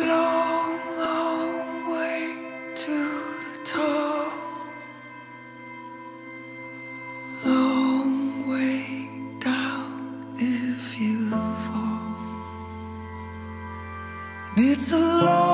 Long, long way to the top. Long way down if you fall. It's a long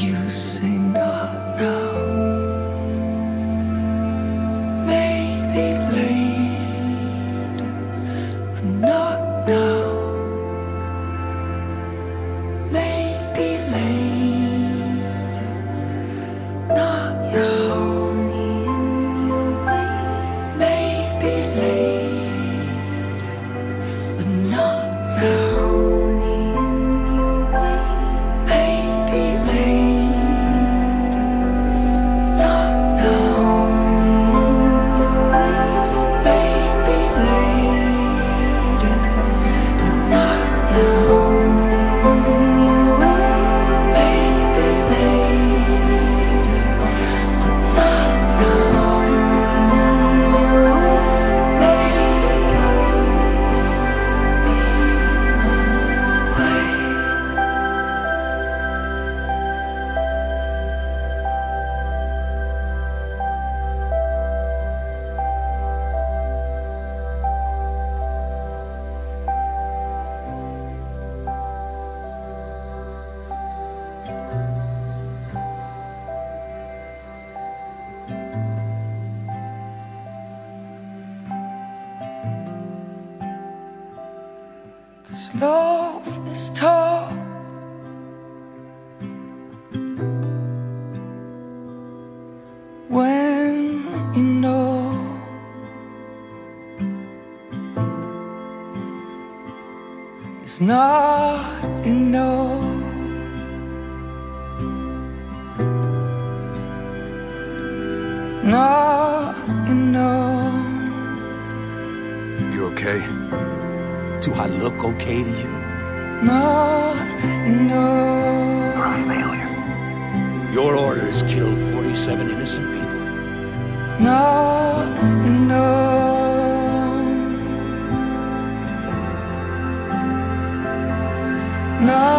You say not now. Maybe later, Love is tough. When you know it's not enough. Not enough. You okay? Do I look okay to you? No, no. Your order a failure. Your orders killed 47 innocent people. No, no. No.